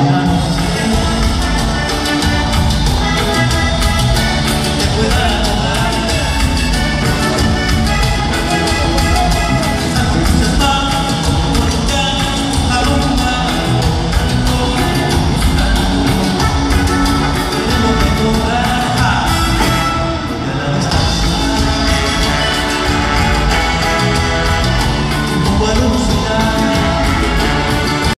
Amen.